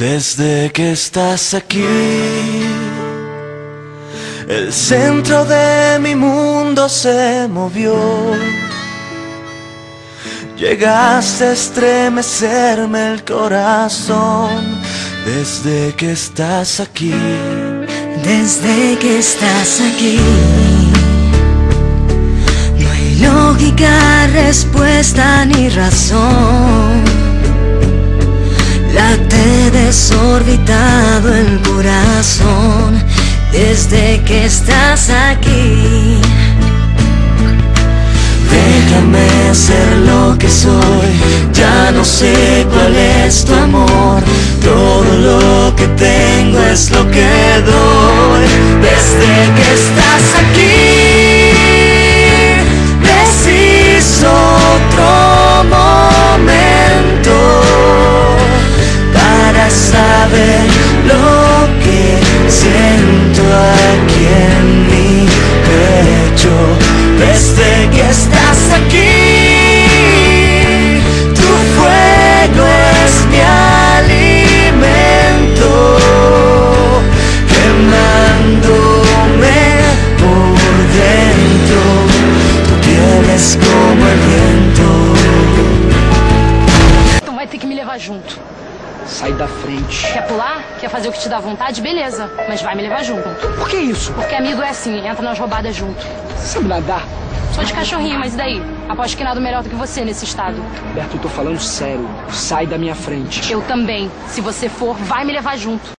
Desde que estás aquí, el centro de mi mundo se movió. Llegaste a estremecerme el corazón desde que estás aquí. Desde que estás aquí, no hay lógica, respuesta ni razón. Desorbitado el corazón desde que estás aquí. Déjame ser lo que soy, ya no sé cuál es tu amor. Todo lo que tengo es lo que doy. Desde que estás aquí, piel es como el viento. Então vai ter que me levar junto. Sai da frente. Quer pular? Quer fazer o que te dá vontade? Beleza, mas vai me levar junto. Por que isso? Porque amigo é assim, entra nas roubadas junto. Sabe nadar? Sou de cachorrinho, mas e daí? Aposto que nada melhor do que você nesse estado. Berto, eu tô falando sério. Sai da minha frente. Eu também. Se você for, vai me levar junto.